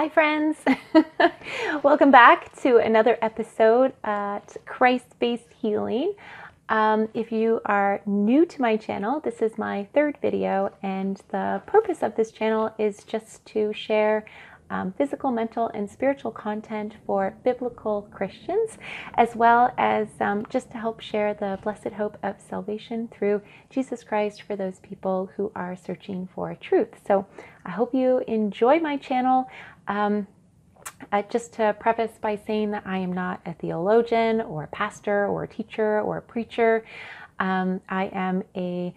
Hi, friends. Welcome back to another episode at Christ Based Healing. Um, if you are new to my channel, this is my third video, and the purpose of this channel is just to share um, physical, mental, and spiritual content for biblical Christians, as well as um, just to help share the blessed hope of salvation through Jesus Christ for those people who are searching for truth. So I hope you enjoy my channel. Um, uh, just to preface by saying that I am not a theologian or a pastor or a teacher or a preacher. Um, I am a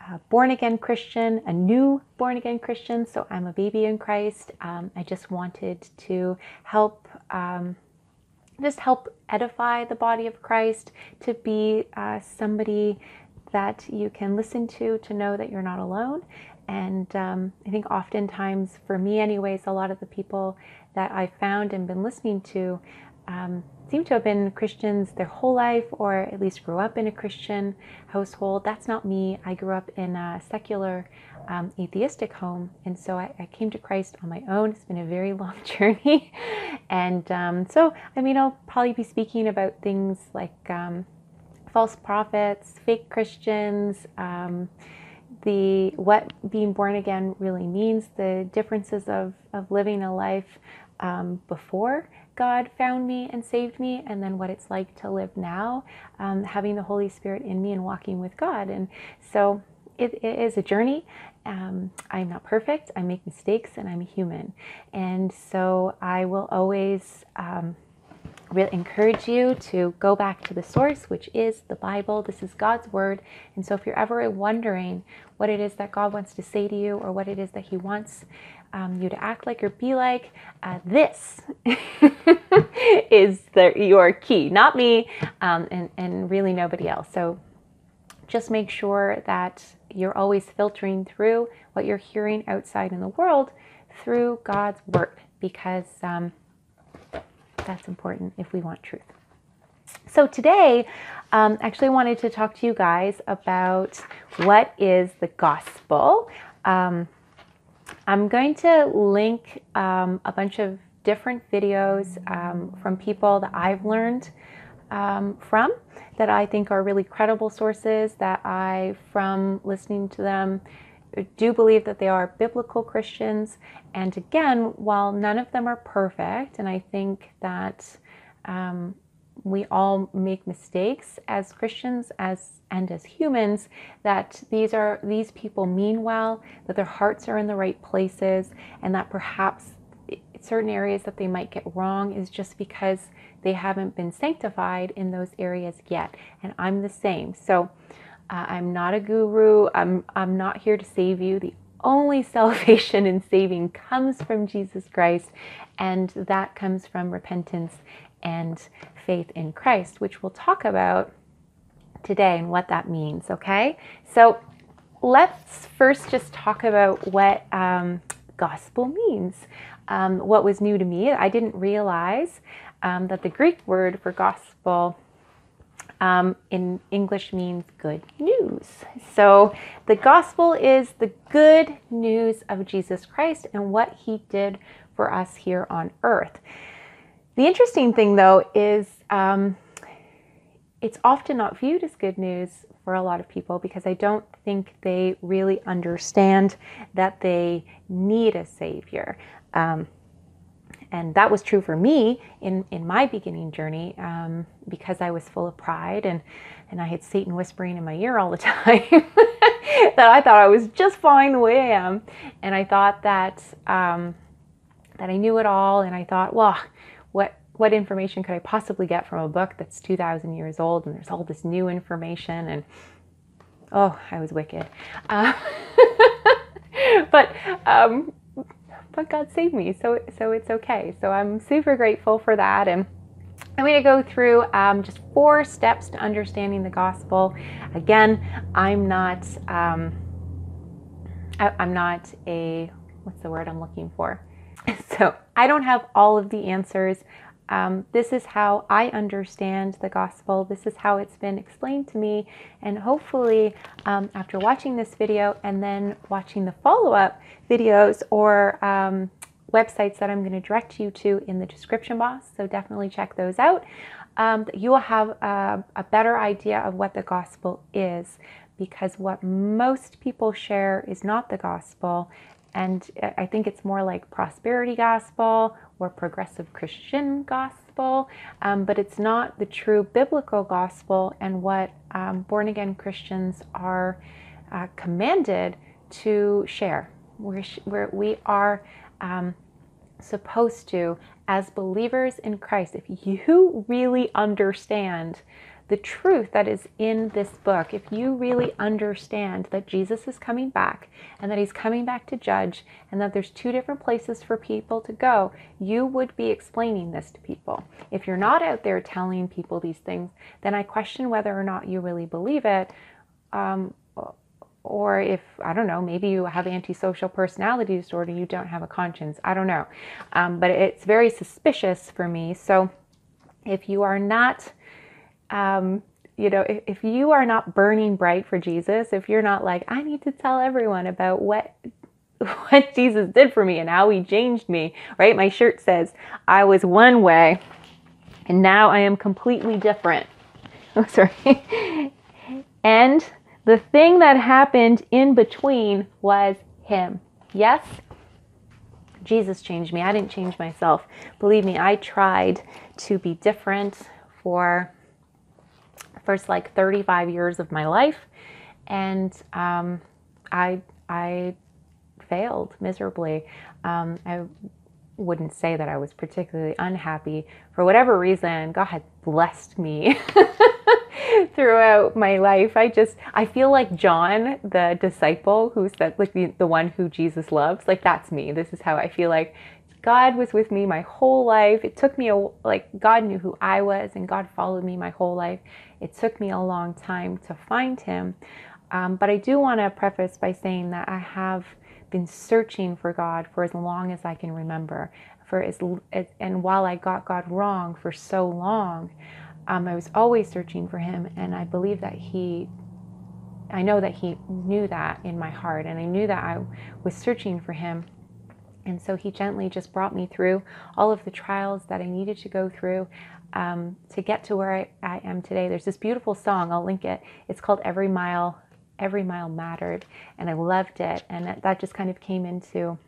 uh, born again Christian, a new born again Christian, so I'm a baby in Christ. Um, I just wanted to help. Um, just help edify the body of Christ, to be uh, somebody that you can listen to, to know that you're not alone. And um, I think oftentimes, for me, anyways, a lot of the people that I've found and been listening to um, seem to have been Christians their whole life, or at least grew up in a Christian household. That's not me. I grew up in a secular, um, atheistic home, and so I, I, came to Christ on my own. It's been a very long journey, and um, so I mean, I'll probably be speaking about things like um, false prophets, fake Christians. The what being born again really means, the differences of, of living a life um, before God found me and saved me, and then what it's like to live now, um, having the Holy Spirit in me and walking with God. And so it, it is a journey. Um, I'm not perfect. I make mistakes, and I'm human. And so I will always um, really encourage you to go back to the source, which is the Bible. This is God's Word. And so, if you're ever wondering what it is that God wants to say to you or what it is that He wants um, you to act like or be like, uh, this is the, your key, not me, um, and, and really nobody else. So, just make sure that you're always filtering through what you're hearing outside in the world through God's Word because. Um, that's important if we want truth. So today, um, actually, I wanted to talk to you guys about what is the gospel. Um, I'm going to link um, a bunch of different videos um, from people that I've learned um, from that I think are really credible sources that I, from listening to them, do believe that they are biblical Christians. And again, while none of them are perfect, and I think that um, we all make mistakes as Christians as and as humans that these are these people mean well that their hearts are in the right places and that perhaps certain areas that they might get wrong is just because they haven't been sanctified in those areas yet and I'm the same so I'm not a guru. I'm, I'm not here to save you. The only salvation and saving comes from Jesus Christ, and that comes from repentance and faith in Christ, which we'll talk about today and what that means, okay? So let's first just talk about what um, gospel means. Um, what was new to me, I didn't realize um, that the Greek word for gospel um, in English means good news. So the gospel is the good news of Jesus Christ and what he did for us here on earth. The interesting thing, though, is um, it's often not viewed as good news for a lot of people because I don't think they really understand that they need a savior. Um, and that was true for me in, in my beginning journey um, because I was full of pride and, and I had Satan whispering in my ear all the time that I thought I was just fine the way I am. And I thought that, um, that I knew it all. And I thought, well, what, what information could I possibly get from a book that's 2,000 years old and there's all this new information? And oh, I was wicked. Uh, but um, but God saved me, so so it's okay. So I'm super grateful for that, and I'm going to go through um, just four steps to understanding the gospel. Again, I'm not um, I, I'm not a what's the word I'm looking for. So I don't have all of the answers. Um, this is how I understand the gospel. This is how it's been explained to me. And hopefully, um, after watching this video and then watching the follow up videos or um, websites that I'm going to direct you to in the description box. So definitely check those out. Um, you will have a, a better idea of what the gospel is because what most people share is not the gospel. And I think it's more like prosperity gospel or progressive Christian gospel, um, but it's not the true biblical gospel and what um, born again Christians are uh, commanded to share. We're, we're, we are um, supposed to, as believers in Christ, if you really understand the truth that is in this book, if you really understand that Jesus is coming back and that he's coming back to judge and that there's two different places for people to go, you would be explaining this to people. If you're not out there telling people these things, then I question whether or not you really believe it. Um, or if I don't know, maybe you have antisocial personality disorder, you don't have a conscience. I don't know, um, but it's very suspicious for me. So if you are not, um, you know, if, if you are not burning bright for Jesus, if you're not like, I need to tell everyone about what what Jesus did for me and how he changed me, right? My shirt says, I was one way and now I am completely different. Oh, sorry. and the thing that happened in between was Him. Yes? Jesus changed me. I didn't change myself. Believe me, I tried to be different for first like 35 years of my life, and um, I I failed miserably. Um, I wouldn't say that I was particularly unhappy. For whatever reason, God had blessed me throughout my life. I just I feel like John, the disciple who said like the, the one who Jesus loves. Like that's me. This is how I feel like God was with me my whole life. It took me a like God knew who I was and God followed me my whole life. It took me a long time to find him. Um, but I do want to preface by saying that I have been searching for God for as long as I can remember. For as, and while I got God wrong for so long, um, I was always searching for him, and I believe that he, I know that he knew that in my heart, and I knew that I was searching for him. And so he gently just brought me through all of the trials that I needed to go through um, to get to where I, I am today. There's this beautiful song, I'll link it. It's called Every Mile, Every Mile Mattered, and I loved it. And that, that just kind of came into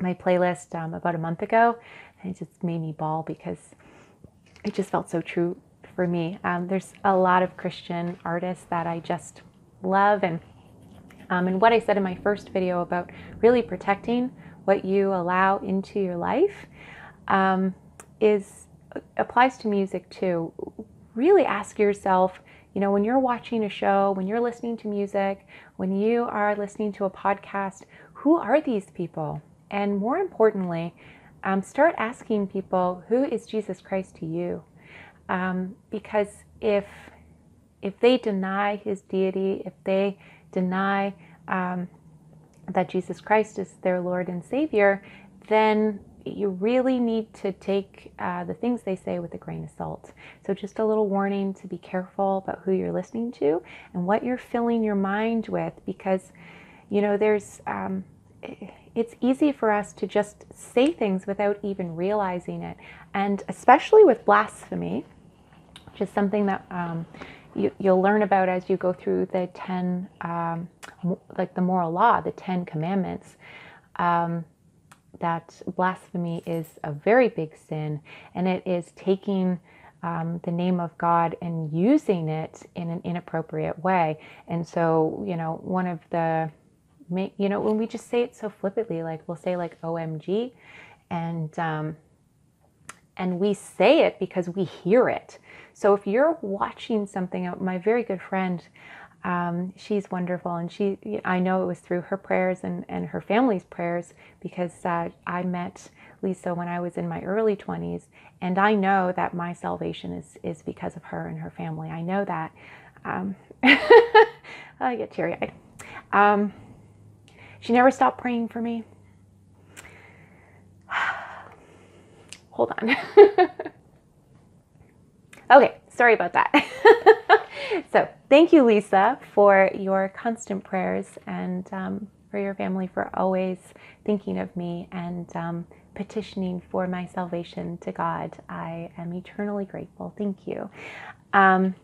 my playlist um, about a month ago, and it just made me bawl because it just felt so true for me. Um, there's a lot of Christian artists that I just love, and um, and what I said in my first video about really protecting what you allow into your life um, is applies to music too. Really ask yourself, you know, when you're watching a show, when you're listening to music, when you are listening to a podcast, who are these people? And more importantly, um, start asking people, who is Jesus Christ to you? Um, because if if they deny his deity, if they deny um, that Jesus Christ is their Lord and Savior, then you really need to take uh, the things they say with a grain of salt. So, just a little warning to be careful about who you're listening to and what you're filling your mind with, because you know, there's um, it's easy for us to just say things without even realizing it, and especially with blasphemy which is something that um, you, will learn about as you go through the 10, um, like the moral law, the 10 commandments. Um, that blasphemy is a very big sin, and it is taking um, the name of God and using it in an inappropriate way. And so, you know, one of the, you know, when we just say it so flippantly, like we'll say like OMG, and um, and we say it because we hear it. So if you're watching something, uh, my very good friend, um, she's wonderful, and she I know it was through her prayers and, and her family's prayers because uh, I met Lisa when I was in my early 20s, and I know that my salvation is is because of her and her family. I know that. Um, I get teary eyed. Um, she never stopped praying for me. Hold on. Okay, sorry about that. so, thank you, Lisa, for your constant prayers and um, for your family for always thinking of me and um, petitioning for my salvation to God. I am eternally grateful. Thank you. Um,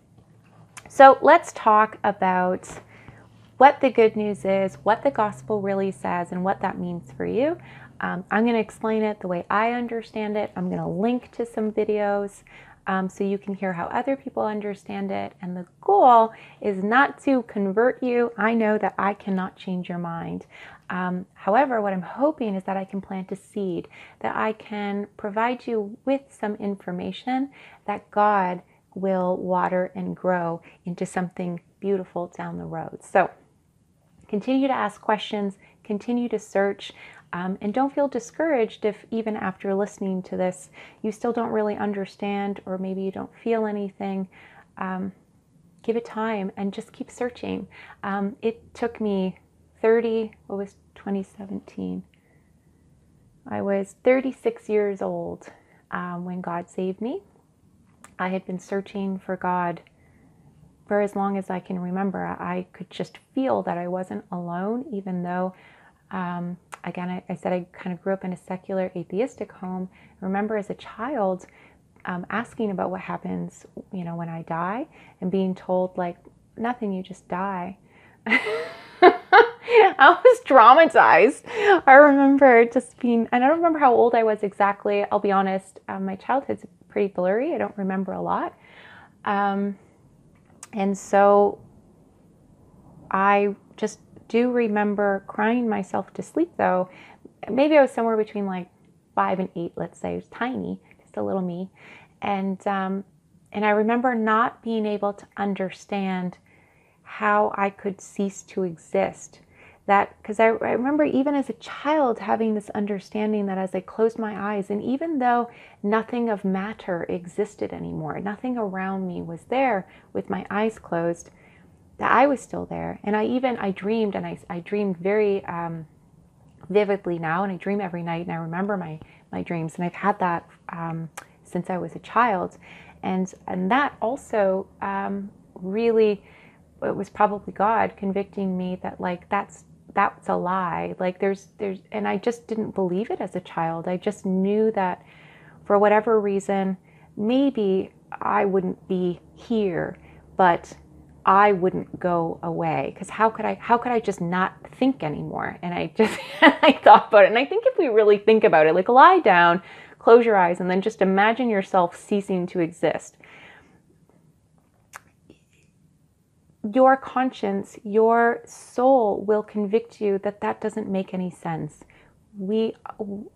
so let's talk about what the good news is, what the gospel really says, and what that means for you. Um, I'm going to explain it the way I understand it. I'm going to link to some videos um, so you can hear how other people understand it. And the goal is not to convert you. I know that I cannot change your mind. Um, however, what I'm hoping is that I can plant a seed, that I can provide you with some information that God will water and grow into something beautiful down the road. So continue to ask questions, continue to search. Um, and don't feel discouraged if, even after listening to this, you still don't really understand or maybe you don't feel anything. Um, give it time and just keep searching. Um, it took me 30, what was 2017? I was 36 years old um, when God saved me. I had been searching for God for as long as I can remember. I could just feel that I wasn't alone, even though um, again, I, I, said I kind of grew up in a secular atheistic home. I remember as a child um, asking about what happens, you know, when I die and being told, like, nothing, you just die. I was traumatized. I remember just being, and I don't remember how old I was exactly. I'll be honest, um, my childhood's pretty blurry. I don't remember a lot. Um, and so I just do remember crying myself to sleep though. Maybe I was somewhere between like five and eight, let's say. It was tiny, just a little me. And um, and I remember not being able to understand how I could cease to exist. That because I, I remember even as a child having this understanding that as I closed my eyes, and even though nothing of matter existed anymore, nothing around me was there with my eyes closed, that I was still there. And I even, I dreamed and I, I dreamed very um, vividly now and I dream every night and I remember my, my dreams. And I've had that um, since I was a child. And, and that also um, really, it was probably God convicting me that like, that's, that's a lie. Like there's, there's, and I just didn't believe it as a child. I just knew that for whatever reason, maybe I wouldn't be here, but I wouldn't go away because how could I how could I just not think anymore? And I just I thought about it. And I think if we really think about it, like lie down, close your eyes, and then just imagine yourself ceasing to exist. Your conscience, your soul will convict you that that doesn't make any sense. We,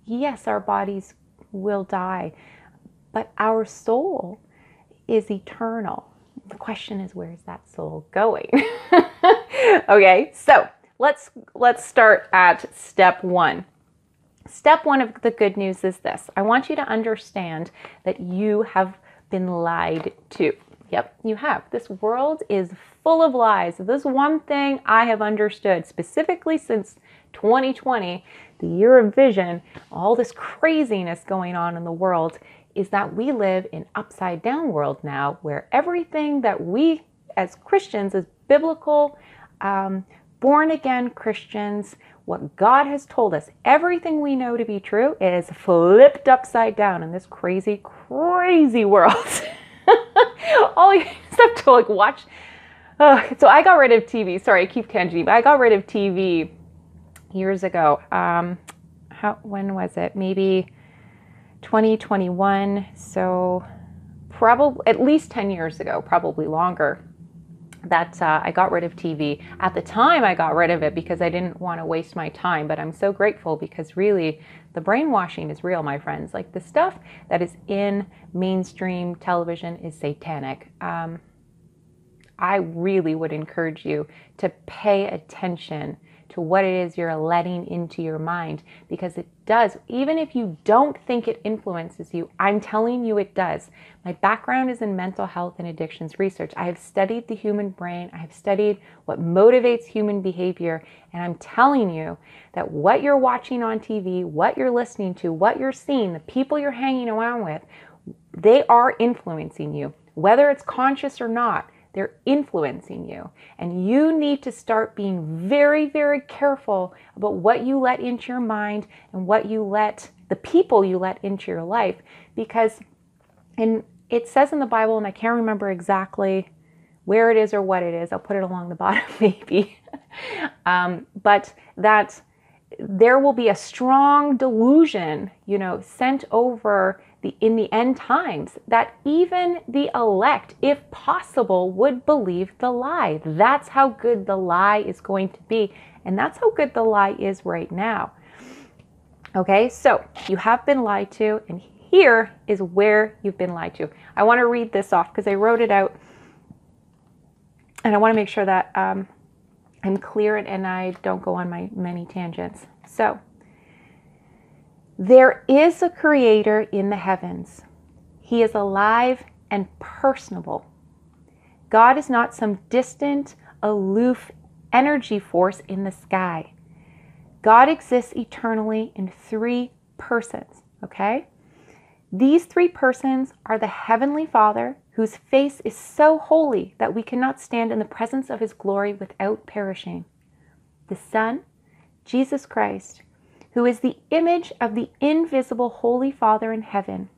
yes, our bodies will die, but our soul is eternal the question is where's that soul going? Okay so let's let's start at step one. Step one of the good news is this. I want you to understand that you have been lied to. Yep you have. This world is full of lies. This one thing i have understood specifically since 2020 the year of vision all this craziness going on in the world is that we live in upside down world now where everything that we as Christians, as biblical, um, born again Christians, what God has told us, everything we know to be true is flipped upside down in this crazy, crazy world. All you have to like watch. Uh, so I got rid of TV. Sorry, I keep tangent, but I got rid of TV years ago. Um, how when was it? Maybe 2021, so probably at least 10 years ago, probably longer, that uh, I got rid of TV. At the time, I got rid of it because I didn't want to waste my time, but I'm so grateful because really the brainwashing is real, my friends. Like the stuff that is in mainstream television is satanic. Um, I really would encourage you to pay attention to what it is you're letting into your mind because it does. Even if you don't think it influences you, I'm telling you it does. My background is in mental health and addictions research. I have studied the human brain, I have studied what motivates human behavior, and I'm telling you that what you're watching on TV, what you're listening to, what you're seeing, the people you're hanging around with, they are influencing you, whether it's conscious or not they're influencing you. And you need to start being very, very careful about what you let into your mind and what you let, the people you let into your life. Because in, it says in the Bible, and I can't remember exactly where it is or what it is, I'll put it along the bottom maybe, um, but that there will be a strong delusion, you know, sent over the in the end times that even the elect, if possible, would believe the lie. That's how good the lie is going to be, and that's how good the lie is right now. Okay, so you have been lied to, and here is where you've been lied to. I want to read this off because I wrote it out, and I want to make sure that um, I'm clear and I don't go on my many tangents. So, there is a creator in the heavens. He is alive and personable. God is not some distant, aloof energy force in the sky. God exists eternally in three persons, okay? These three persons are the Heavenly Father, whose face is so holy that we cannot stand in the presence of his glory without perishing. The Son, Jesus Christ, who is the image of the invisible Holy Father in heaven.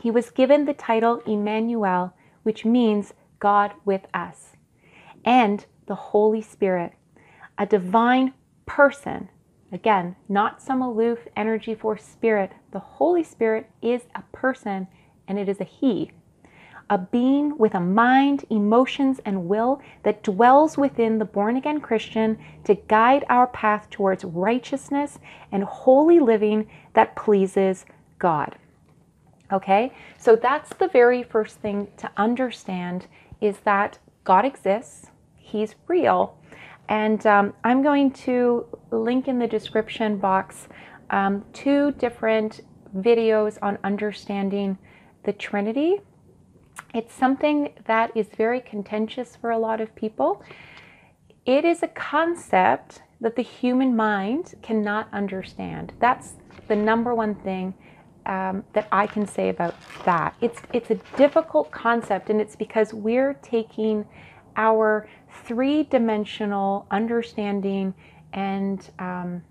He was given the title Emmanuel, which means God with us, and the Holy Spirit, a divine person. Again, not some aloof energy force spirit. The Holy Spirit is a person, and it is a He a being with a mind, emotions, and will that dwells within the born again Christian to guide our path towards righteousness and holy living that pleases God. Okay, so that's the very first thing to understand is that God exists, He's real. And um, I'm going to link in the description box um, two different videos on understanding the Trinity it's something that is very contentious for a lot of people. It is a concept that the human mind cannot understand. That's the number one thing um, that I can say about that. It's it's a difficult concept, and it's because we're taking our three-dimensional understanding and um,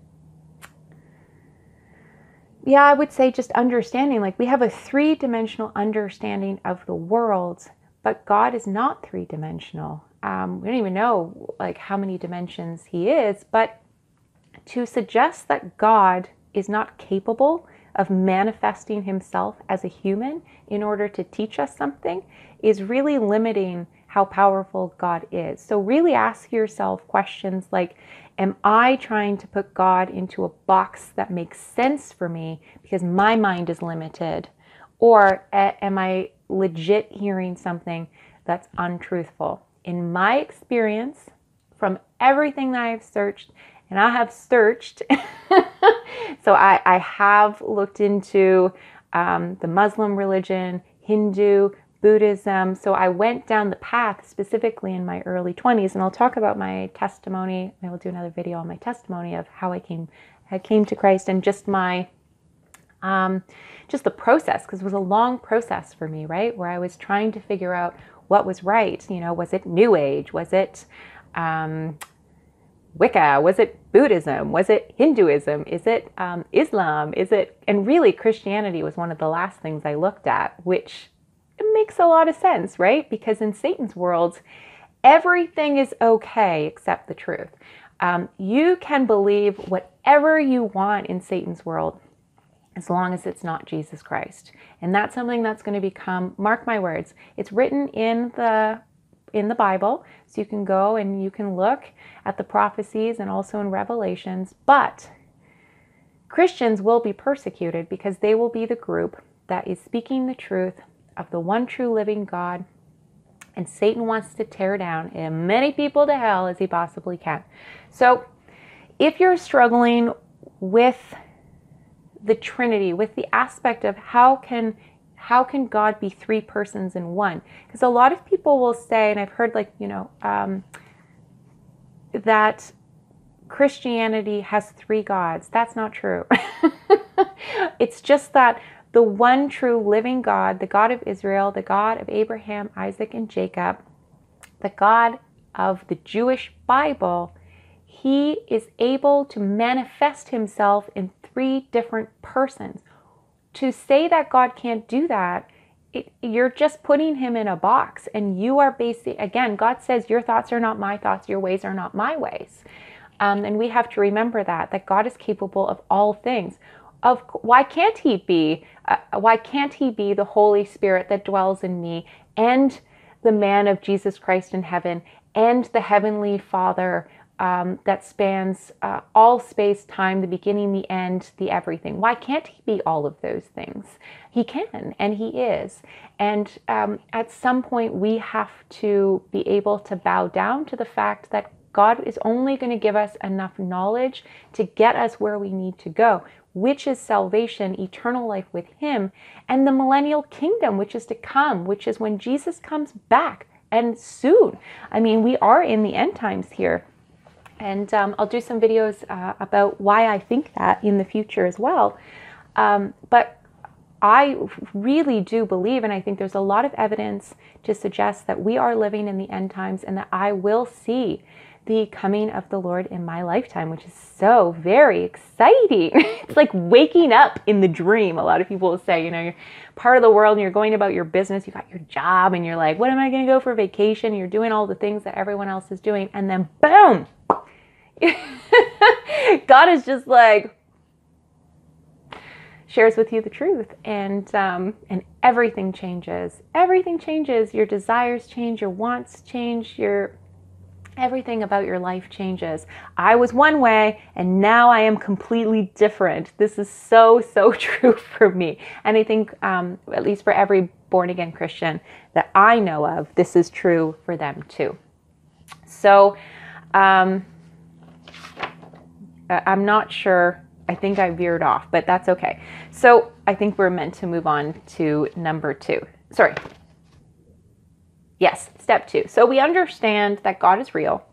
yeah, I would say just understanding. Like we have a three dimensional understanding of the world, but God is not three dimensional. Um, we don't even know like how many dimensions He is, but to suggest that God is not capable of manifesting Himself as a human in order to teach us something is really limiting how powerful God is. So, really ask yourself questions like Am I trying to put God into a box that makes sense for me because my mind is limited? Or am I legit hearing something that's untruthful? In my experience, from everything that I've searched, and I have searched, so I, I, have looked into um, the Muslim religion, Hindu, Buddhism. So I went down the path specifically in my early 20s, and I'll talk about my testimony. I will do another video on my testimony of how I came, I came to Christ and just my, um, just the process, because it was a long process for me, right? Where I was trying to figure out what was right. You know, was it New Age? Was it um, Wicca? Was it Buddhism? Was it Hinduism? Is it um, Islam? Is it, and really Christianity was one of the last things I looked at, which it makes a lot of sense, right? Because in Satan's world, everything is okay except the truth. Um, you can believe whatever you want in Satan's world as long as it's not Jesus Christ. And that's something that's going to become, mark my words, it's written in the in the Bible, so you can go and you can look at the prophecies and also in Revelations, but Christians will be persecuted because they will be the group that is speaking the truth of the one true living God. And Satan wants to tear down as many people to hell as he possibly can. So, if you're struggling with the Trinity, with the aspect of how can how can God be three persons in one? Because a lot of people will say, and I've heard like you know um, that Christianity has three gods. That's not true. it's just that the one true living God, the God of Israel, the God of Abraham, Isaac, and Jacob, the God of the Jewish Bible, he is able to manifest himself in three different persons. To say that God can't do that, it, you're just putting him in a box and you are basically again god says your thoughts are not my thoughts your ways are not my ways um, and we have to remember that that god is capable of all things of why can't he be uh, why can't he be the holy spirit that dwells in me and the man of jesus christ in heaven and the Heavenly Father um, that spans uh, all space, time, the beginning, the end, the everything. Why can't He be all of those things? He can, and He is. And um, at some point, we have to be able to bow down to the fact that God is only going to give us enough knowledge to get us where we need to go, which is salvation, eternal life with Him, and the millennial kingdom, which is to come, which is when Jesus comes back and soon. I mean, we are in the end times here. And um, I'll do some videos uh, about why I think that in the future as well. Um, but I really do believe, and I think there's a lot of evidence to suggest that we are living in the end times and that I will see the coming of the Lord in my lifetime, which is so very exciting. it's like waking up in the dream. A lot of people will say, you know, you're part of the world and you're going about your business, you got your job, and you're like, what am I going to go for vacation? You're doing all the things that everyone else is doing. And then, boom, God is just like, shares with you the truth and um, and everything changes everything changes your desires change your wants change your everything about your life changes. I was one way and now I am completely different. This is so, so true for me. And I think, um, at least for every born again Christian that I know of, this is true for them too. So, um, I'm not sure. I think I veered off, but that's okay. So I think we're meant to move on to number two. Sorry, Yes, step two. So we understand that God is real.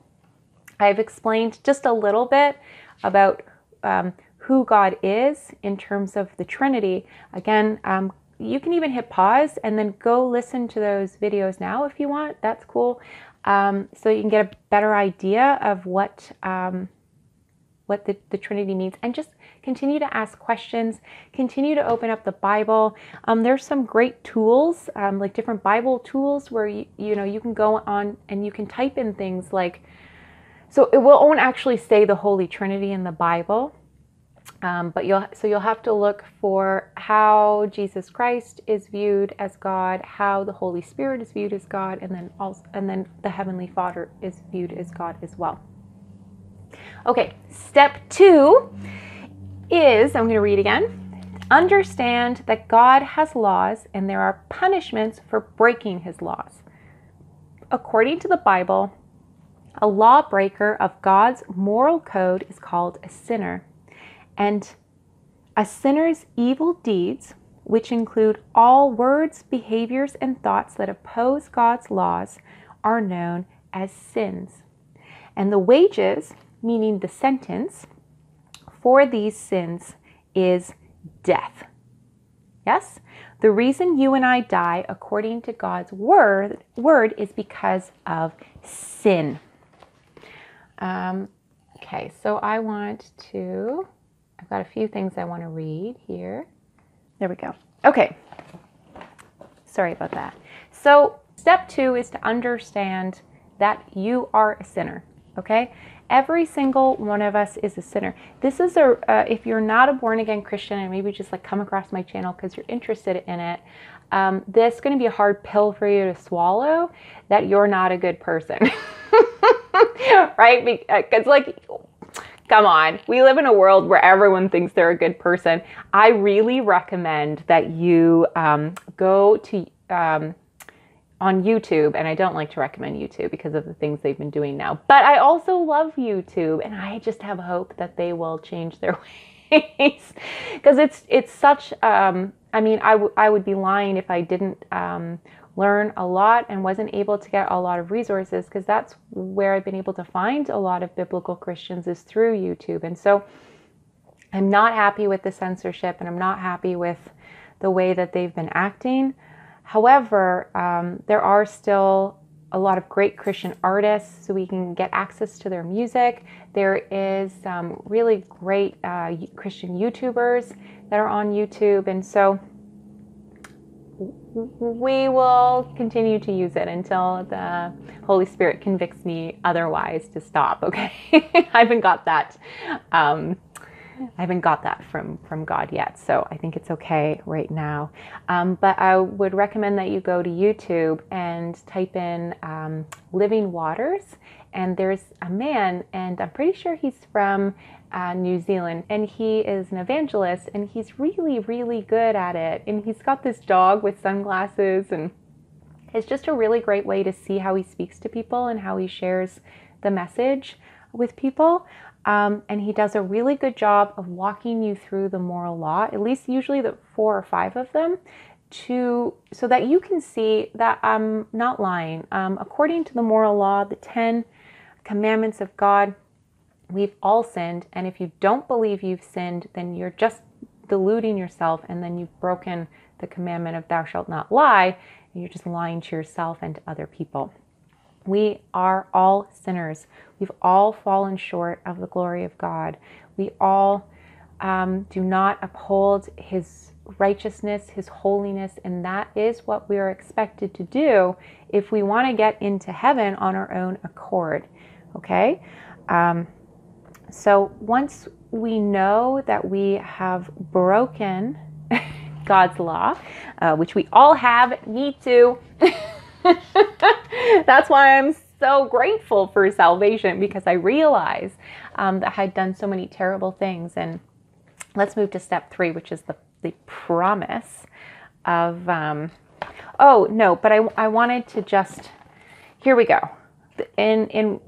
I've explained just a little bit about um, who God is in terms of the Trinity. Again, um, you can even hit pause and then go listen to those videos now if you want. That's cool. Um, so you can get a better idea of what um, what the, the Trinity means and just continue to ask questions, continue to open up the Bible. Um, there's some great tools, um, like different Bible tools where you, you know, you can go on and you can type in things like, so it will, won't actually say the Holy Trinity in the Bible. Um, but you'll so you'll have to look for how Jesus Christ is viewed as God, how the Holy Spirit is viewed as God, and then also and then the Heavenly Father is viewed as God as well. Okay, step two is, I'm going to read again. Understand that God has laws and there are punishments for breaking his laws. According to the Bible, a lawbreaker of God's moral code is called a sinner. And a sinner's evil deeds, which include all words, behaviors, and thoughts that oppose God's laws, are known as sins. And the wages, meaning the sentence, for these sins is death. Yes? The reason you and I die according to God's word, word is because of sin. Um, okay, so I want to, I've got a few things I want to read here. There we go. Okay. Sorry about that. So, step two is to understand that you are a sinner. Okay? Every single one of us is a sinner. This is a, uh, if you're not a born again Christian and maybe just like come across my channel because you're interested in it, um, this is going to be a hard pill for you to swallow that you're not a good person. right? Because, uh, like, come on, we live in a world where everyone thinks they're a good person. I really recommend that you um, go to, um, on YouTube, and I don't like to recommend YouTube because of the things they've been doing now. But I also love YouTube, and I just have hope that they will change their ways because it's it's such. Um, I mean, I, w- I would be lying if I didn't um, learn a lot and wasn't able to get a lot of resources because that's where I've been able to find a lot of biblical Christians is through YouTube, and so I'm not happy with the censorship, and I'm not happy with the way that they've been acting. However, um, there are still a lot of great Christian artists so we can get access to their music. There is some really great uh, Christian YouTubers that are on YouTube. And so we will continue to use it until the Holy Spirit convicts me otherwise to stop. Okay. I haven't got that. Um, I haven't got that from from God yet, so I think it's okay right now. Um, but I would recommend that you go to YouTube and type in um, "Living Waters," and there's a man, and I'm pretty sure he's from uh, New Zealand, and he is an evangelist, and he's really, really good at it. And he's got this dog with sunglasses, and it's just a really great way to see how he speaks to people and how he shares the message with people. Um, and he does a really good job of walking you through the moral law, at least usually the four or five of them, to so that you can see that I'm not lying. Um, according to the moral law, the ten commandments of God, we've all sinned, and if you don't believe you've sinned, then you're just deluding yourself, and then you've broken the commandment of thou shalt not lie, and you're just lying to yourself and to other people. We are all sinners. We've all fallen short of the glory of God. We all um, do not uphold His righteousness, His holiness, and that is what we are expected to do if we want to get into heaven on our own accord. Okay? Um, so once we know that we have broken God's law, uh, which we all have, need to. That's why I'm so grateful for salvation because I realize um, that I had done so many terrible things. And let's move to step three, which is the, the promise of. Um, oh, no, but I, I wanted to just. Here we go. In, in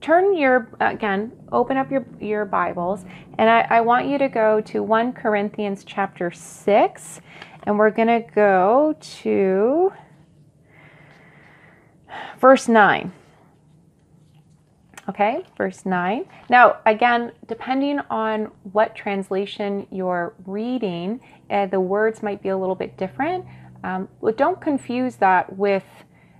turn your again open up your your bibles and I, I want you to go to 1 corinthians chapter 6 and we're going to go to verse 9 Okay, verse 9. Now, again, depending on what translation you're reading, uh, the words might be a little bit different. Um, but don't confuse that with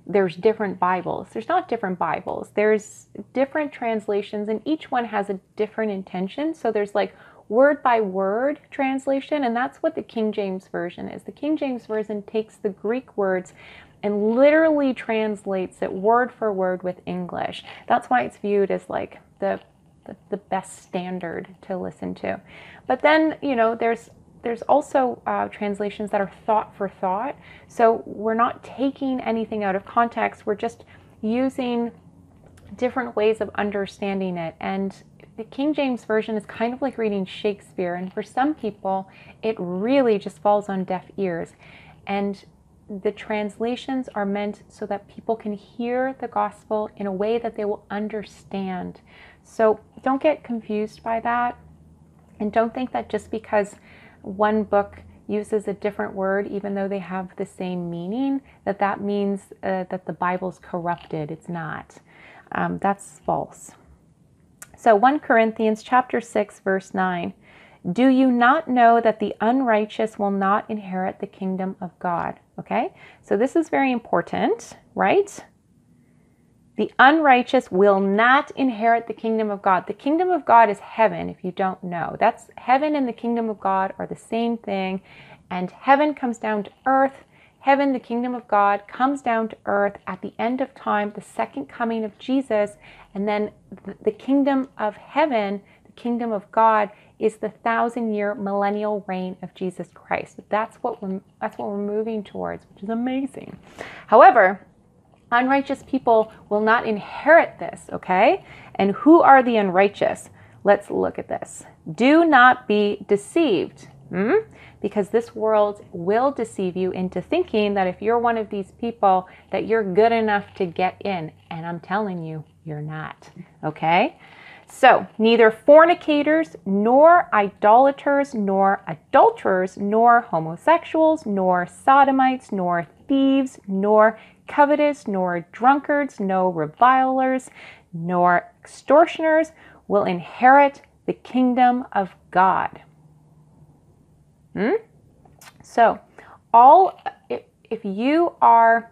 there's different Bibles. There's not different Bibles. There's different translations, and each one has a different intention. So there's like word by word translation, and that's what the King James Version is. The King James Version takes the Greek words and literally translates it word for word with English. That's why it's viewed as like the, the, the best standard to listen to. But then, you know, there's there's also uh, translations that are thought for thought. So we're not taking anything out of context. We're just using different ways of understanding it. And the King James Version is kind of like reading Shakespeare. And for some people, it really just falls on deaf ears. And the translations are meant so that people can hear the gospel in a way that they will understand. So don't get confused by that. And don't think that just because one book uses a different word, even though they have the same meaning, that that means uh, that the Bible's corrupted. It's not. Um, that's false. So 1 Corinthians chapter 6 verse 9 do you not know that the unrighteous will not inherit the kingdom of God? Okay, so this is very important, right? The unrighteous will not inherit the kingdom of God. The kingdom of God is heaven, if you don't know. That's heaven and the kingdom of God are the same thing. And heaven comes down to earth. Heaven, the kingdom of God, comes down to earth at the end of time, the second coming of Jesus. And then the kingdom of heaven, kingdom of God, is the thousand year millennial reign of Jesus Christ. That's what we're that's what we're moving towards, which is amazing. However, unrighteous people will not inherit this, okay? And who are the unrighteous? Let's look at this. Do not be deceived. Hmm? Because this world will deceive you into thinking that if you're one of these people, that you're good enough to get in. And I'm telling you, you're not. Okay? So, neither fornicators, nor idolaters, nor adulterers, nor homosexuals, nor sodomites, nor thieves, nor covetous, nor drunkards, no revilers, nor extortioners will inherit the kingdom of God. Hmm? So, all if you are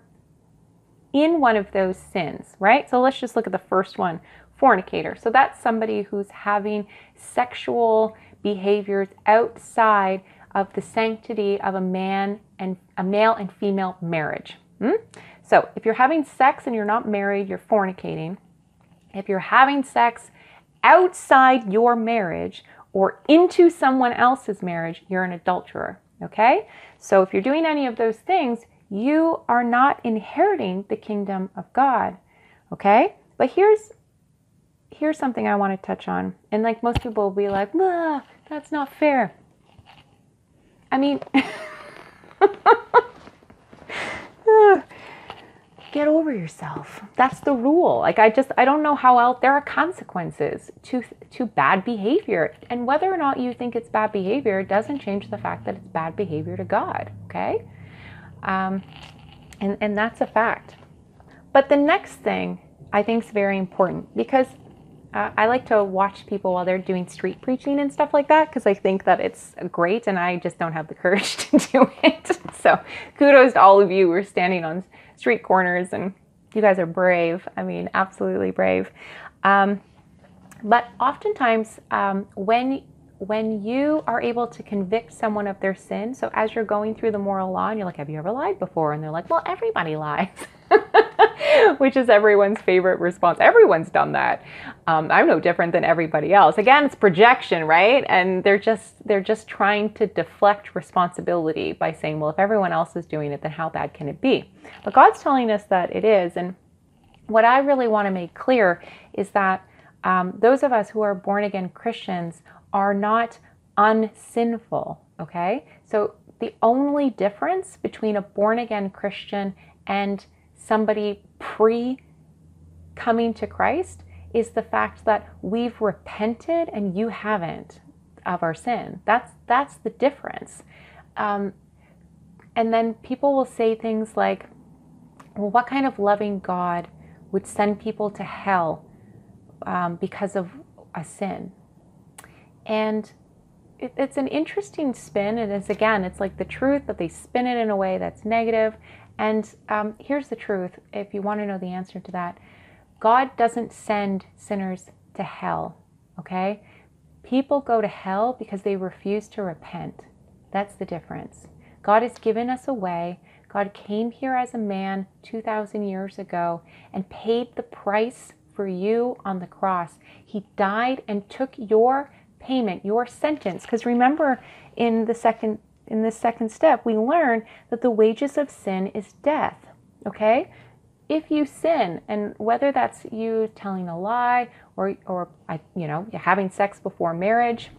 in one of those sins, right? So let's just look at the first one fornicator. So that's somebody who's having sexual behaviors outside of the sanctity of a man and a male and female marriage. Hmm? So if you're having sex and you're not married, you're fornicating. If you're having sex outside your marriage or into someone else's marriage, you're an adulterer. Okay? So if you're doing any of those things, you are not inheriting the kingdom of God. Okay? But here's here's something I want to touch on. And like most people will be like, that's not fair. I mean, get over yourself. That's the rule. Like I just I don't know how else there are consequences to to bad behavior. And whether or not you think it's bad behavior doesn't change the fact that it's bad behavior to God, okay? Um, and and that's a fact. But the next thing I think is very important because uh, I like to watch people while they're doing street preaching and stuff like that because I think that it's great and I just don't have the courage to do it. So kudos to all of you who are standing on street corners and you guys are brave. I mean, absolutely brave. Um, but oftentimes, um, when when you are able to convict someone of their sin, so as you're going through the moral law and you're like, Have you ever lied before? And they're like, Well, everybody lies. which is everyone's favorite response. Everyone's done that. Um, I'm no different than everybody else. Again, it's projection, right? And they're just they're just trying to deflect responsibility by saying, well, if everyone else is doing it, then how bad can it be? But God's telling us that it is. And what I really want to make clear is that um, those of us who are born again Christians are not unsinful. Okay, so the only difference between a born again Christian and somebody pre coming to Christ is the fact that we've repented and you haven't of our sin. That's that's the difference. Um, and then people will say things like, "Well, what kind of loving God would send people to hell um, because of a sin?" And it, it's an interesting spin. And it's again, it's like the truth, but they spin it in a way that's negative. And um, here's the truth if you want to know the answer to that God doesn't send sinners to hell, okay? People go to hell because they refuse to repent. That's the difference. God has given us a way. God came here as a man 2,000 years ago and paid the price for you on the cross. He died and took your payment, your sentence. Because remember, in the second in this second step, we learn that the wages of sin is death. Okay? If you sin, and whether that's you telling a lie or, or you know, having sex before marriage,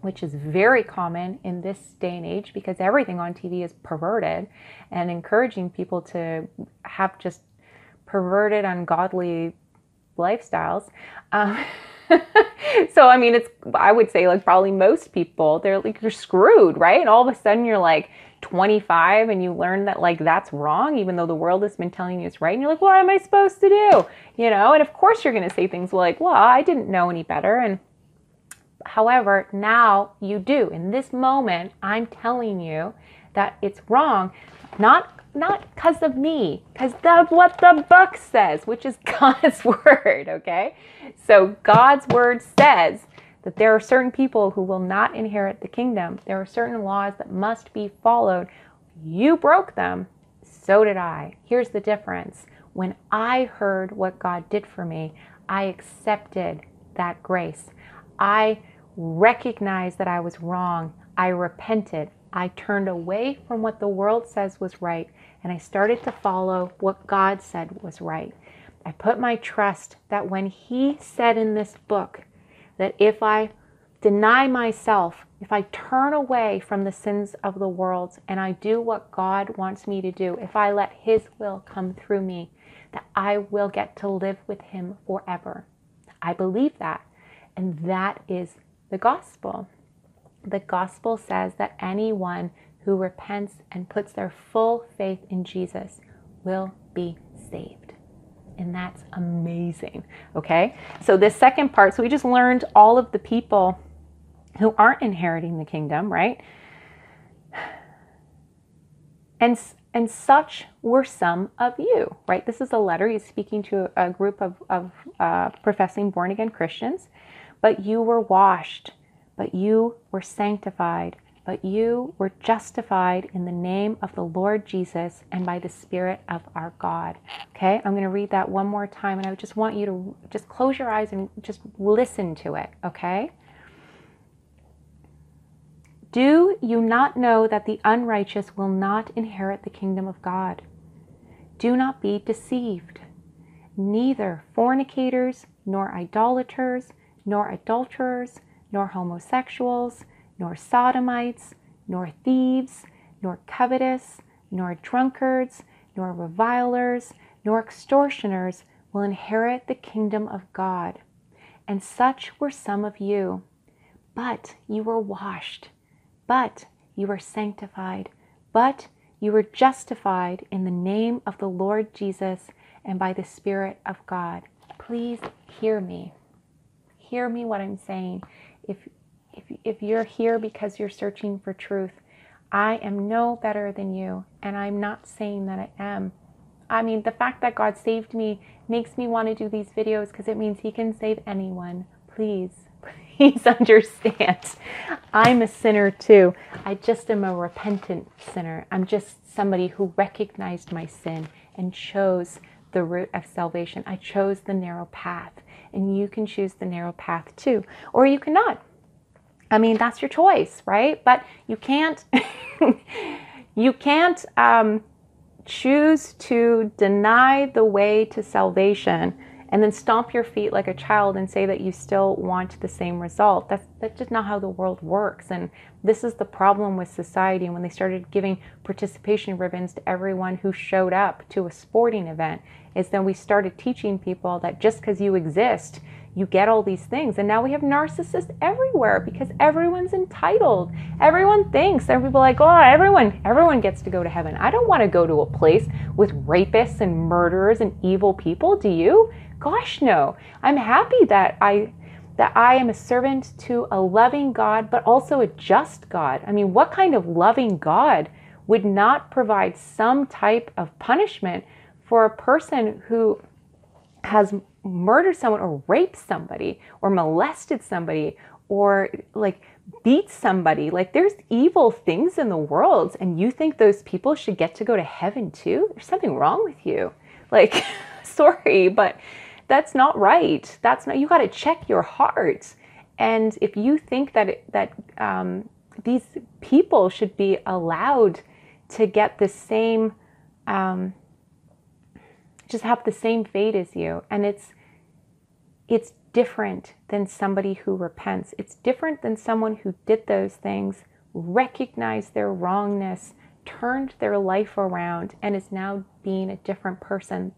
which is very common in this day and age because everything on TV is perverted and encouraging people to have just perverted, ungodly lifestyles. Um, so I mean, it's I would say like probably most people they're like you're screwed, right? And all of a sudden you're like 25 and you learn that like that's wrong, even though the world has been telling you it's right. And you're like, what am I supposed to do? You know, and of course you're going to say things like, well, I didn't know any better. And however, now you do. In this moment, I'm telling you that it's wrong, not not because of me, because of what the book says, which is God's word, okay? So God's word says that there are certain people who will not inherit the kingdom. There are certain laws that must be followed. You broke them, so did I. Here's the difference. When I heard what God did for me, I accepted that grace. I recognized that I was wrong. I repented. I turned away from what the world says was right and I started to follow what God said was right. I put my trust that when He said in this book that if I deny myself, if I turn away from the sins of the world and I do what God wants me to do, if I let His will come through me, that I will get to live with Him forever. I believe that. And that is the gospel. The gospel says that anyone who repents and puts their full faith in Jesus will be saved. And that's amazing. Okay? So, this second part, so we just learned all of the people who aren't inheriting the kingdom, right? And And such were some of you, right? This is a letter. He's speaking to a group of, of uh, professing born again Christians. But you were washed, but you were sanctified, but you were justified in the name of the Lord Jesus and by the Spirit of our God. Okay, I'm going to read that one more time, and I just want you to just close your eyes and just listen to it, okay? Do you not know that the unrighteous will not inherit the kingdom of God? Do not be deceived. Neither fornicators, nor idolaters, nor adulterers, nor homosexuals, nor sodomites, nor thieves, nor covetous, nor drunkards, nor revilers, nor extortioners will inherit the kingdom of God. And such were some of you. But you were washed, but you were sanctified, but you were justified in the name of the Lord Jesus and by the Spirit of God. Please hear me. Hear me what I'm saying. If if, if you're here because you're searching for truth, I am no better than you, and I'm not saying that I am. I mean, the fact that God saved me makes me want to do these videos because it means He can save anyone. Please, please understand. I'm a sinner too. I just am a repentant sinner. I'm just somebody who recognized my sin and chose the route of salvation. I chose the narrow path, and you can choose the narrow path too, or you cannot. I mean, that's your choice, right? But you can't, you can't um, choose to deny the way to salvation and then stomp your feet like a child and say that you still want the same result. That's, that's just not how the world works. And this is the problem with society And when they started giving participation ribbons to everyone who showed up to a sporting event is then we started teaching people that just because you exist, you get all these things. And now we have narcissists everywhere because everyone's entitled. Everyone thinks, and people like, oh, everyone, everyone gets to go to heaven. I don't want to go to a place with rapists and murderers and evil people. Do you? Gosh, no. I'm happy that I that I am a servant to a loving God, but also a just God. I mean, what kind of loving God would not provide some type of punishment for a person who has murdered someone or raped somebody or molested somebody or like beat somebody. Like there's evil things in the world and you think those people should get to go to heaven too? There's something wrong with you. Like sorry, but that's not right. That's not you got to check your heart. And if you think that that um, these people should be allowed to get the same um, just have the same fate as you and it's it's different than somebody who repents. It's different than someone who did those things recognized their wrongness turned their life around and is now being a different person.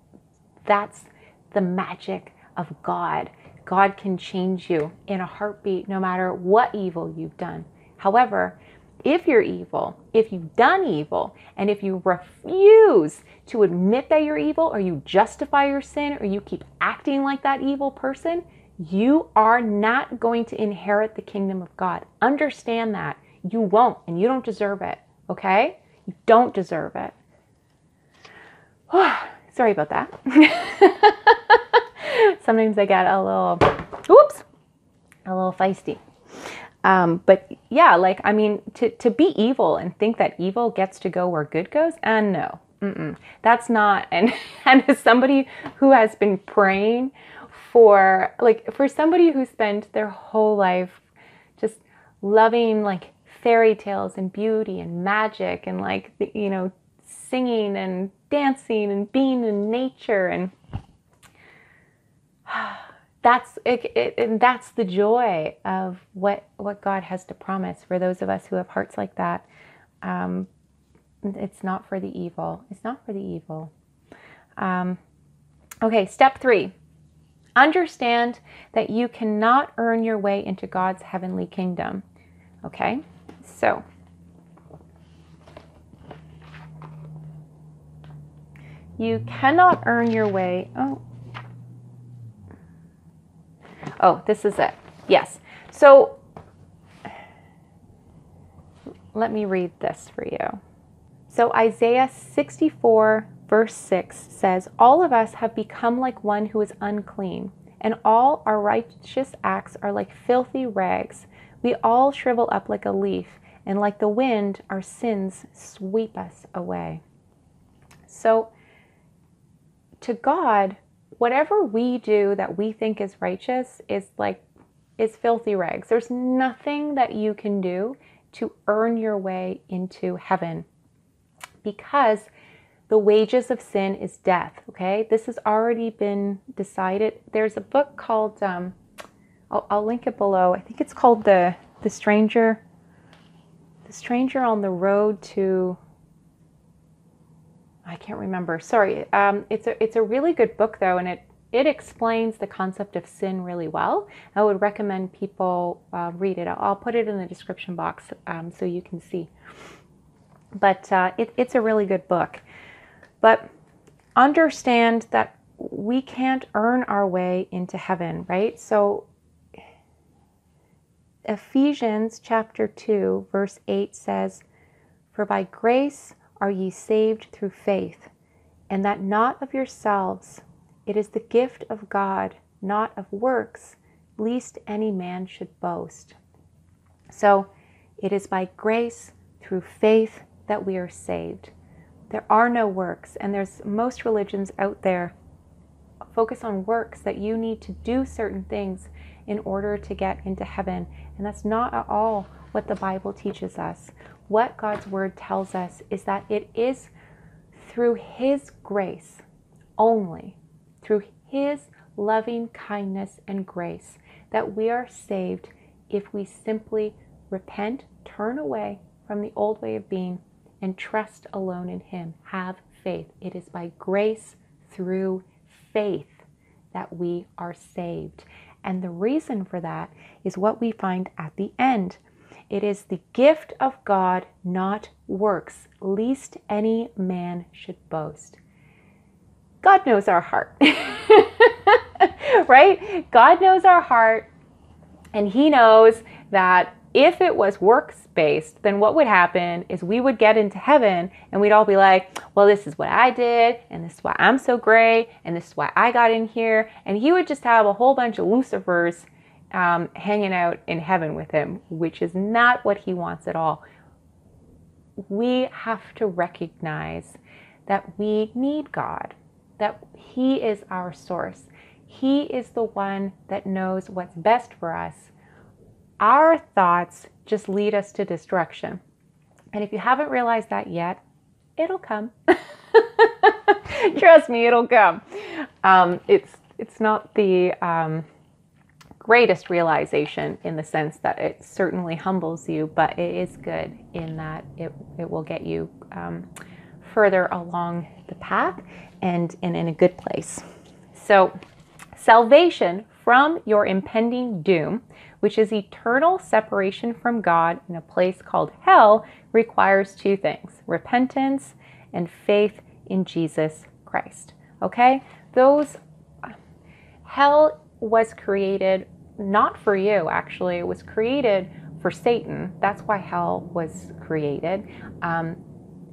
That's the magic of god. God can change you in a heartbeat no matter what evil you've done. However if you're evil, if you've done evil, and if you refuse to admit that you're evil, or you justify your sin, or you keep acting like that evil person, you are not going to inherit the kingdom of God. Understand that. You won't, and you don't deserve it, okay? You don't deserve it. Sorry about that. Sometimes I get a little, oops, a little feisty. Um, but yeah, like, I mean, to, to be evil and think that evil gets to go where good goes, and uh, no, Mm-mm. that's not. And, and as somebody who has been praying for, like, for somebody who spent their whole life just loving, like, fairy tales and beauty and magic and, like, you know, singing and dancing and being in nature and that's it, it, and that's the joy of what what God has to promise for those of us who have hearts like that. Um, it's not for the evil. It's not for the evil. Um, okay, step three. Understand that you cannot earn your way into God's heavenly kingdom. Okay, so you cannot earn your way. Oh, Oh, this is it. Yes. So let me read this for you. So Isaiah 64, verse 6 says, All of us have become like one who is unclean, and all our righteous acts are like filthy rags. We all shrivel up like a leaf, and like the wind, our sins sweep us away. So, to God, whatever we do that we think is righteous is like is filthy rags. There's nothing that you can do to earn your way into heaven because the wages of sin is death. Okay, this has already been decided. There's a book called, um, I'll, I'll link it below. I think it's called the the stranger, the stranger on the road to. I can't remember. Sorry. Um, it's a it's a really good book though, and it it explains the concept of sin really well. I would recommend people uh, read it. I'll, put it in the description box um, so you can see. But uh, it, it's a really good book. But understand that we can't earn our way into heaven, right? So Ephesians chapter 2, verse 8 says, For by grace are ye saved through faith, and that not of yourselves it is the gift of God, not of works, lest any man should boast. So it is by grace through faith that we are saved. There are no works, and there's most religions out there focus on works that you need to do certain things in order to get into heaven. And that's not at all what the Bible teaches us. What God's word tells us is that it is through His grace only through His loving kindness and grace that we are saved if we simply repent, turn away from the old way of being, and trust alone in Him. Have faith. It is by grace through faith that we are saved. And the reason for that is what we find at the end. It is the gift of God, not works, lest any man should boast. God knows our heart. right? God knows our heart, and He knows that if it was works based, then what would happen is we would get into heaven and we'd all be like, well, this is what I did, and this is why I'm so great, and this is why I got in here. And He would just have a whole bunch of Lucifers um, hanging out in heaven with Him, which is not what He wants at all. We have to recognize that we need God that He is our source. He is the one that knows what's best for us. Our thoughts just lead us to destruction. And if you haven't realized that yet, it'll come. Trust me, it'll come. Um, it's it's not the um, greatest realization in the sense that it certainly humbles you, but it is good in that it it will get you um, further along the path and, and in a good place. So, salvation from your impending doom, which is eternal separation from God in a place called hell, requires two things repentance and faith in Jesus Christ. Okay? Those, hell was created not for you, actually, it was created for Satan. That's why hell was created. Um,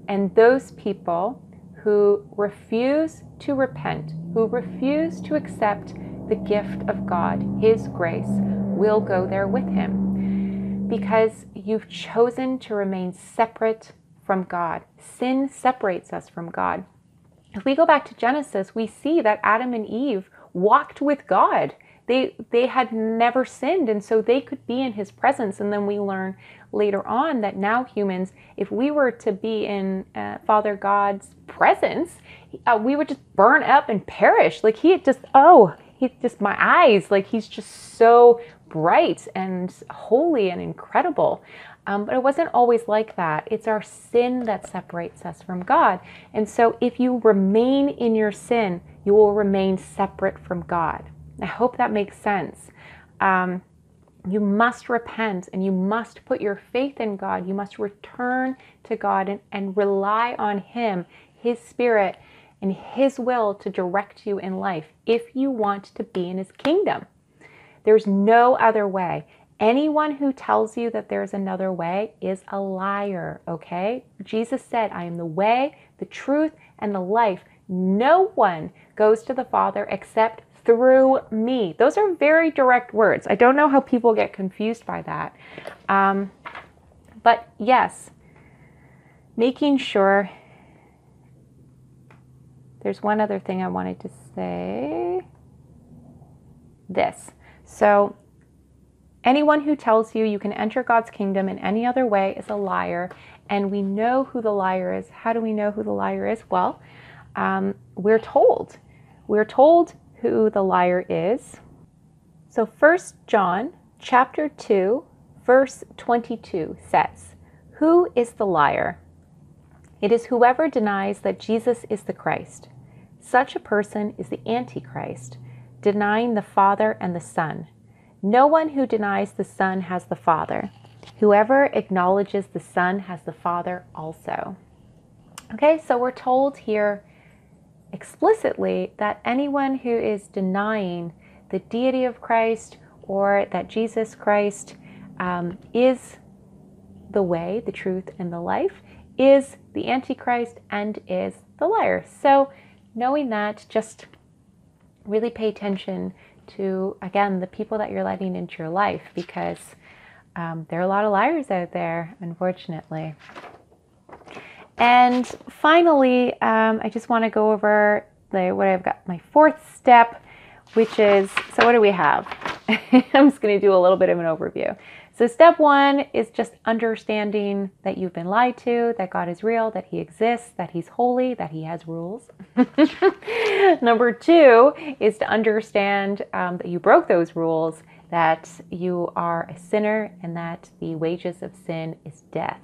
and those people who refuse to repent, who refuse to accept the gift of God, His grace, will go there with Him. Because you've chosen to remain separate from God. Sin separates us from God. If we go back to Genesis, we see that Adam and Eve walked with God. They, they had never sinned, and so they could be in his presence. And then we learn later on that now humans, if we were to be in uh, Father God's presence, uh, we would just burn up and perish. Like he just, oh, he just, my eyes, like he's just so bright and holy and incredible. Um, but it wasn't always like that. It's our sin that separates us from God. And so if you remain in your sin, you will remain separate from God. I hope that makes sense. Um, you must repent and you must put your faith in God. You must return to God and, and rely on Him, His Spirit, and His will to direct you in life if you want to be in His kingdom. There's no other way. Anyone who tells you that there's another way is a liar, okay? Jesus said, I am the way, the truth, and the life. No one goes to the Father except through me. Those are very direct words. I don't know how people get confused by that. Um, but yes, making sure. There's one other thing I wanted to say. This. So, anyone who tells you you can enter God's kingdom in any other way is a liar, and we know who the liar is. How do we know who the liar is? Well, um, we're told. We're told who the liar is. So, First John chapter 2, verse 22 says, Who is the liar? It is whoever denies that Jesus is the Christ. Such a person is the Antichrist, denying the Father and the Son. No one who denies the Son has the Father. Whoever acknowledges the Son has the Father also. Okay, so we're told here explicitly that anyone who is denying the deity of Christ or that Jesus Christ um, is the way, the truth, and the life is the Antichrist and is the liar. So, knowing that, just really pay attention to, again, the people that you're letting into your life because um, there are a lot of liars out there, unfortunately. And finally, um, I just want to go over the, what I've got my fourth step, which is so what do we have? I'm just going to do a little bit of an overview. So, step one is just understanding that you've been lied to, that God is real, that He exists, that He's holy, that He has rules. Number two is to understand um, that you broke those rules, that you are a sinner, and that the wages of sin is death.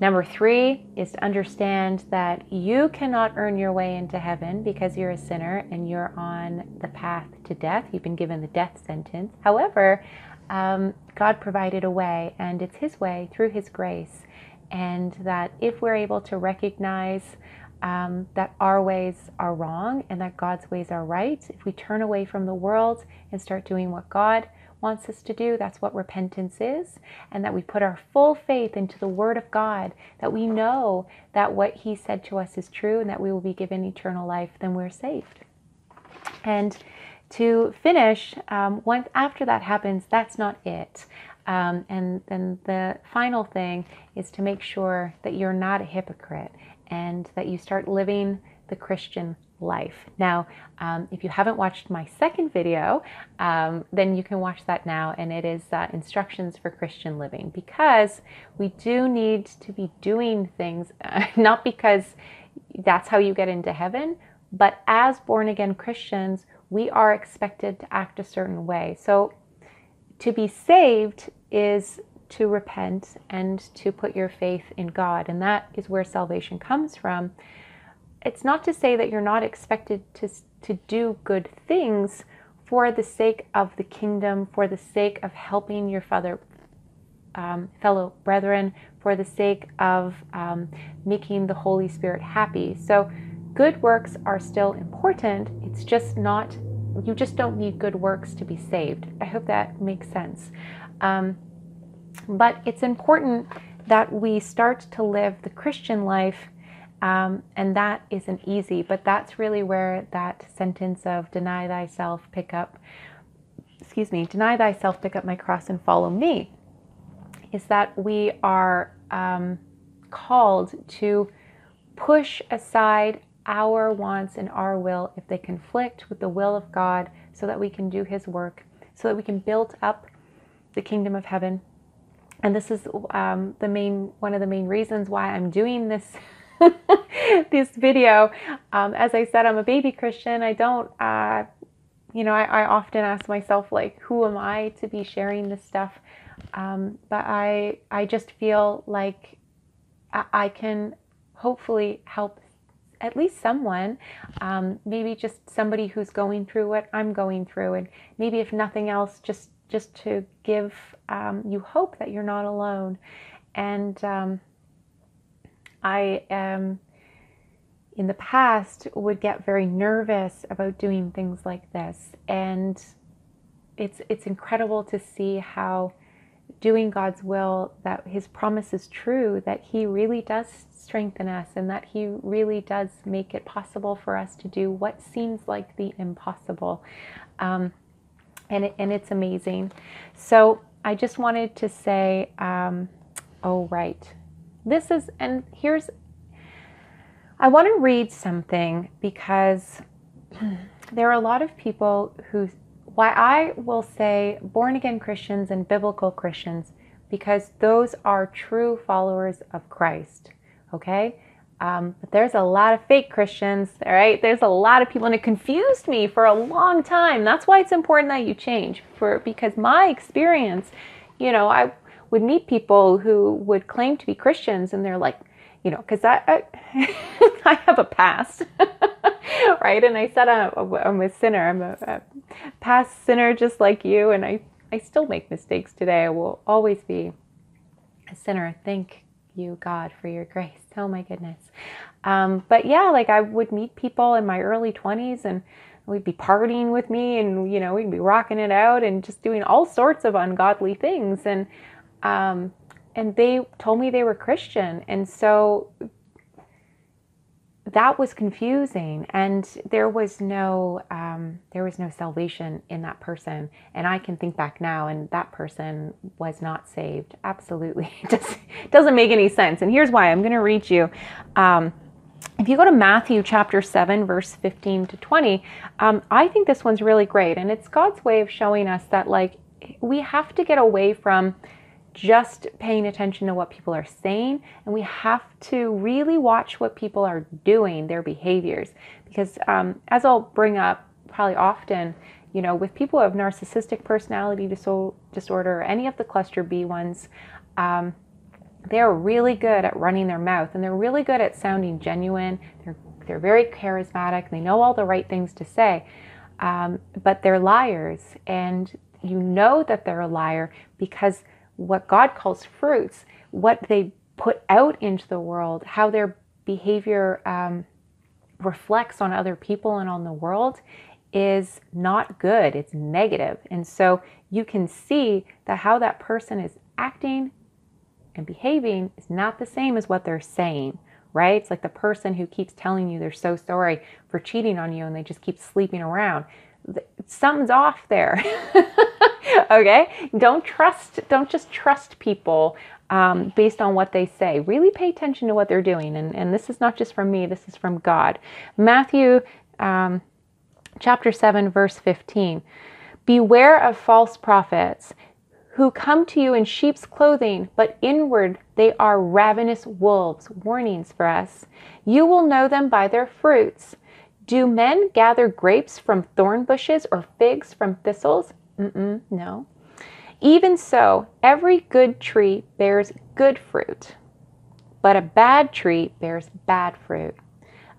Number three is to understand that you cannot earn your way into heaven because you're a sinner and you're on the path to death. You've been given the death sentence. However, um, God provided a way, and it's His way through His grace. And that if we're able to recognize um, that our ways are wrong and that God's ways are right, if we turn away from the world and start doing what God wants us to do. That's what repentance is. And that we put our full faith into the Word of God, that we know that what He said to us is true and that we will be given eternal life, then we're saved. And to finish, um, once after that happens, that's not it. Um, and then the final thing is to make sure that you're not a hypocrite and that you start living the Christian life. Now, um, if you haven't watched my second video, um, then you can watch that now, and it is uh, instructions for Christian living because we do need to be doing things, uh, not because that's how you get into heaven, but as born again Christians, we are expected to act a certain way. So, to be saved is to repent and to put your faith in God, and that is where salvation comes from it's not to say that you're not expected to, to do good things for the sake of the kingdom, for the sake of helping your father, um, fellow brethren, for the sake of um, making the Holy Spirit happy. So, good works are still important. It's just not, you just don't need good works to be saved. I hope that makes sense. Um, but it's important that we start to live the Christian life um, and that isn't easy, but that's really where that sentence of deny thyself, pick up, excuse me, deny thyself, pick up my cross and follow me, is that we are um, called to push aside our wants and our will if they conflict with the will of God so that we can do his work, so that we can build up the kingdom of heaven. And this is um, the main one of the main reasons why I'm doing this this video. Um, as I said, I'm a baby Christian. I don't, uh, you know, I, I, often ask myself, like, who am I to be sharing this stuff? Um, but I, I just feel like I, I, can hopefully help at least someone, um, maybe just somebody who's going through what I'm going through, and maybe if nothing else, just just to give um, you hope that you're not alone. And um, I am in the past would get very nervous about doing things like this. And it's it's incredible to see how doing God's will that his promise is true that he really does strengthen us and that he really does make it possible for us to do what seems like the impossible. Um, and, it, and it's amazing. So i just wanted to say um, oh right this is and here's i want to read something because there are a lot of people who why I will say born again Christians and biblical Christians, because those are true followers of Christ. Okay? Um, but there's a lot of fake Christians, all right? There's a lot of people, and it confused me for a long time. That's why it's important that you change, for because my experience, you know, I would meet people who would claim to be Christians, and they're like, you know, because I, I, I have a past. right? And I said I'm, I'm a sinner. I'm a, a, past sinner just like you, and I, I still make mistakes today. I will always be a sinner. Thank you, God, for your grace. Oh my goodness. Um, but yeah, like I would meet people in my early 20s and we'd be partying with me and, you know, we'd be rocking it out and just doing all sorts of ungodly things. And, um, and they told me they were Christian. And so that was confusing. And there was no um, there was no salvation in that person. And i can think back now and that person was not saved. Absolutely. It doesn't, doesn't make any sense. And here's why. I'm going to read you um, if you go to matthew chapter 7 verse 15 to 20 um, i think this one's really great. And it's god's way of showing us that like we have to get away from just paying attention to what people are saying and we have to really watch what people are doing their behaviors. Because um, as i'll bring up probably often you know with people who have narcissistic personality disorder or any of the cluster b ones um, they're really good at running their mouth and they're really good at sounding genuine. They're, they're very charismatic. They know all the right things to say um, but they're liars. And you know that they're a liar because what God calls fruits, what they put out into the world, how their behavior um, reflects on other people and on the world is not good. It's negative. And so you can see that how that person is acting and behaving is not the same as what they're saying, right? It's like the person who keeps telling you they're so sorry for cheating on you and they just keep sleeping around. Something's off there. okay? Don't trust, don't just trust people um, based on what they say. Really pay attention to what they're doing. And, and this is not just from me, this is from God. Matthew um, chapter 7, verse 15. Beware of false prophets who come to you in sheep's clothing, but inward they are ravenous wolves. Warnings for us. You will know them by their fruits. Do men gather grapes from thorn bushes or figs from thistles? Mm-mm, no. Even so, every good tree bears good fruit, but a bad tree bears bad fruit.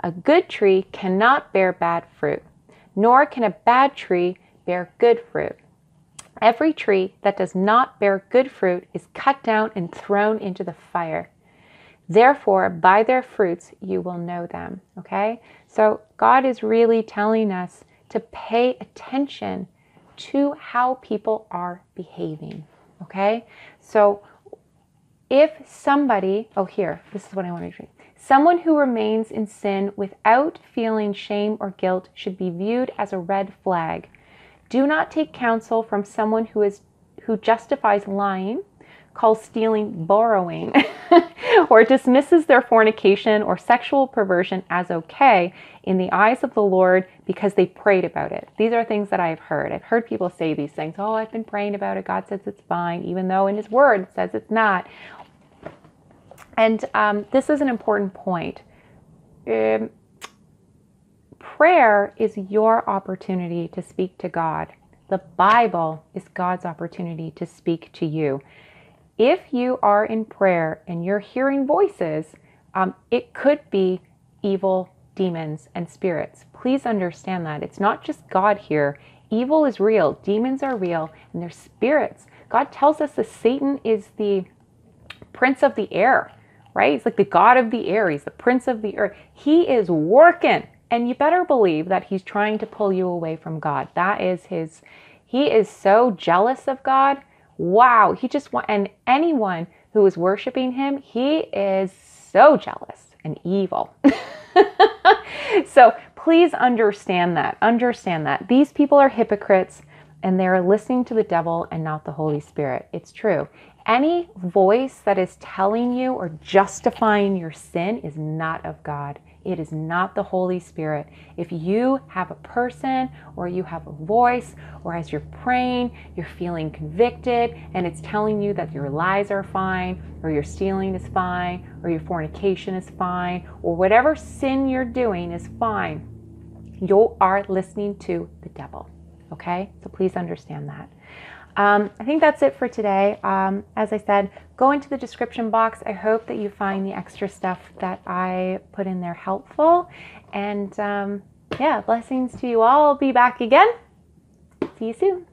A good tree cannot bear bad fruit, nor can a bad tree bear good fruit. Every tree that does not bear good fruit is cut down and thrown into the fire. Therefore, by their fruits you will know them. Okay? So, God is really telling us to pay attention to how people are behaving. Okay? So if somebody, oh, here, this is what I want to read. Someone who remains in sin without feeling shame or guilt should be viewed as a red flag. Do not take counsel from someone who is who justifies lying calls stealing borrowing or dismisses their fornication or sexual perversion as okay in the eyes of the Lord because they prayed about it. These are things that I've heard. I've heard people say these things. Oh, I've been praying about it. God says it's fine, even though in His Word it says it's not. And um, this is an important point. Um, prayer is your opportunity to speak to God. The Bible is God's opportunity to speak to you if you are in prayer and you're hearing voices, um, it could be evil demons and spirits. Please understand that. It's not just God here. Evil is real, demons are real, and they're spirits. God tells us that Satan is the prince of the air, right? He's like the God of the air, he's the prince of the earth. He is working, and you better believe that he's trying to pull you away from God. That is his He is so jealous of God. Wow. He just want, and anyone who is worshiping him, he is so jealous and evil. so please understand that. Understand that. These people are hypocrites and they're listening to the devil and not the Holy Spirit. It's true. Any voice that is telling you or justifying your sin is not of God. It is not the Holy Spirit. If you have a person or you have a voice, or as you're praying, you're feeling convicted and it's telling you that your lies are fine, or your stealing is fine, or your fornication is fine, or whatever sin you're doing is fine, you are listening to the devil. Okay? So please understand that. Um, I think that's it for today. Um, as I said, go into the description box. I hope that you find the extra stuff that I put in there helpful. And um, yeah, blessings to you all. I'll be back again. See you soon.